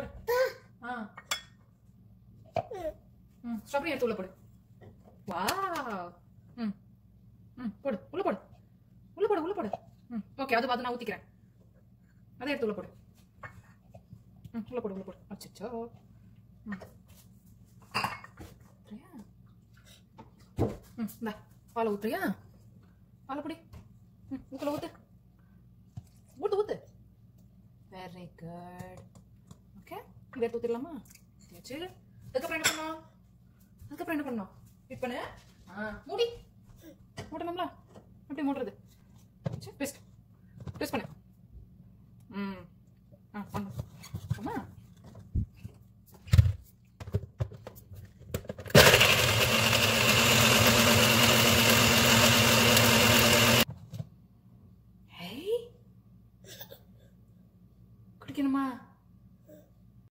போடு. ஆ. ம் ஸ்ட்ராபெரி எடுத்து உள்ள போடு. வா ம் ம் போடு. உள்ள போடு. உள்ள போடு உள்ள போடு. ம் ஓகே அது பார்த்து நான் ஊத்திக்கிறேன். அதை எடுத்து உள்ள போடு. ம் உள்ள போடு உள்ள போடு. அச்சச்சோ. ம்? ம் இந்தா பால் ஊத்துறியா? பால் பிடி. ம் ஊத்து. ஊத்து ஊத்து. வெரி குட் வேறு ஊற்றிடலாமா வச்சு. அதுக்கப்புறம் என்ன பண்ணோம்? அதுக்கப்புறம் என்ன பண்ணோம்? விற்பனை ஆ மூடி. மூட்டணும்ல அப்படி மூடுறது. சரி பெஸ்ட் டெஸ்ட் பண்ணு. ம். ஆ பண்ணு. அம்மா. குடிக்கணுமா?